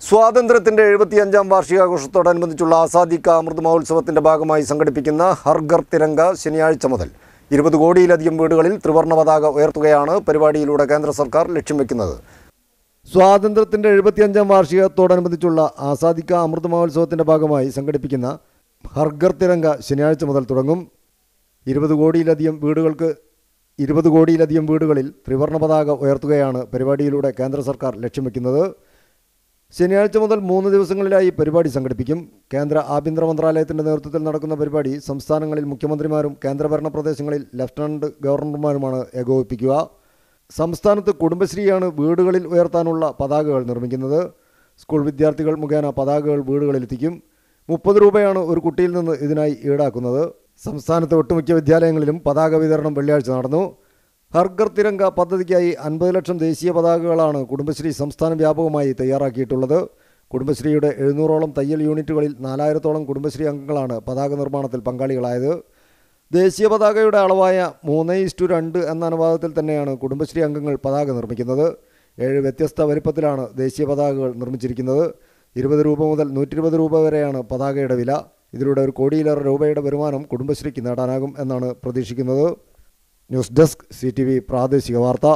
സ്വാതന്ത്ര്യത്തിന്റെ എഴുപത്തിയഞ്ചാം വാർഷികാഘോഷത്തോടനുബന്ധിച്ചുള്ള ആസാദിക്ക അമൃത് മഹോത്സവത്തിന്റെ ഭാഗമായി സംഘടിപ്പിക്കുന്ന ഹർഗർ തിരങ്ക ശനിയാഴ്ച മുതൽ ഇരുപത് കോടിയിലധികം വീടുകളിൽ ത്രിവർണ പതാക ഉയർത്തുകയാണ് പരിപാടിയിലൂടെ കേന്ദ്ര സർക്കാർ ലക്ഷ്യം വെക്കുന്നത്. സ്വാതന്ത്ര്യത്തിന്റെ എഴുപത്തിയഞ്ചാം വാർഷികത്തോടനുബന്ധിച്ചുള്ള ആസാദിക്ക അമൃത് മഹോത്സവത്തിന്റെ ഭാഗമായി സംഘടിപ്പിക്കുന്ന ഹർഗർ തിരങ്ക ശനിയാഴ്ച മുതൽ തുടങ്ങും. ഇരുപത് കോടിയിലധികം വീടുകൾക്ക് ഇരുപത് കോടിയിലധികം വീടുകളിൽ ത്രിവർണ പതാക ഉയർത്തുകയാണ് പരിപാടിയിലൂടെ കേന്ദ്ര സർക്കാർ ലക്ഷ്യം വെക്കുന്നത്. ശനിയാഴ്ച മുതൽ മൂന്ന് ദിവസങ്ങളിലായി പരിപാടി സംഘടിപ്പിക്കും. കേന്ദ്ര ആഭ്യന്തര മന്ത്രാലയത്തിന്റെ നേതൃത്വത്തിൽ നടക്കുന്ന പരിപാടി സംസ്ഥാനങ്ങളിൽ മുഖ്യമന്ത്രിമാരും കേന്ദ്രഭരണ പ്രദേശങ്ങളിൽ ലഫ്റ്റനന്റ് ഗവർണർമാരുമാണ് ഏകോപിപ്പിക്കുക. സംസ്ഥാനത്ത് കുടുംബശ്രീയാണ് വീടുകളിൽ ഉയർത്താനുള്ള പതാകകൾ നിർമ്മിക്കുന്നത്. സ്കൂൾ വിദ്യാർത്ഥികൾ മുഖേന പതാകകൾ വീടുകളിലെത്തിക്കും മുപ്പത് രൂപയാണ് ഒരു കുട്ടിയിൽ നിന്ന് ഇതിനായി ഈടാക്കുന്നത്. സംസ്ഥാനത്തെ ഒട്ടുമിക്ക വിദ്യാലയങ്ങളിലും പതാക വിതരണം വെള്ളിയാഴ്ച നടന്നു. ഹർഗർ തിരങ്ക പദ്ധതിക്കായി അൻപത് ലക്ഷം ദേശീയ പതാകകളാണ് കുടുംബശ്രീ സംസ്ഥാന വ്യാപകമായി തയ്യാറാക്കിയിട്ടുള്ളത്. കുടുംബശ്രീയുടെ എഴുന്നൂറോളം തയ്യൽ യൂണിറ്റുകളിൽ നാലായിരത്തോളം കുടുംബശ്രീ അംഗങ്ങളാണ് പതാക നിർമ്മാണത്തിൽ പങ്കാളികളായത്. ദേശീയ പതാകയുടെ അളവായ മൂന്ന് ഇസ്റ്റു രണ്ട് എന്ന അനുവാദത്തിൽ തന്നെയാണ് കുടുംബശ്രീ അംഗങ്ങൾ പതാക നിർമ്മിക്കുന്നത്. ഏഴ് വ്യത്യസ്ത വലിപ്പത്തിലാണ് ദേശീയ പതാകകൾ നിർമ്മിച്ചിരിക്കുന്നത്. ഇരുപത് രൂപ മുതൽ നൂറ്റി ഇരുപത് രൂപ വരെയാണ് പതാകയുടെ വില. ഇതിലൂടെ ഒരു കോടിയിലേറെ രൂപയുടെ വരുമാനം കുടുംബശ്രീക്ക് നേടാനാകും എന്നാണ് പ്രതീക്ഷിക്കുന്നത്. ന്യൂസ് ഡെസ്ക് സി പ്രാദേശിക വാർത്ത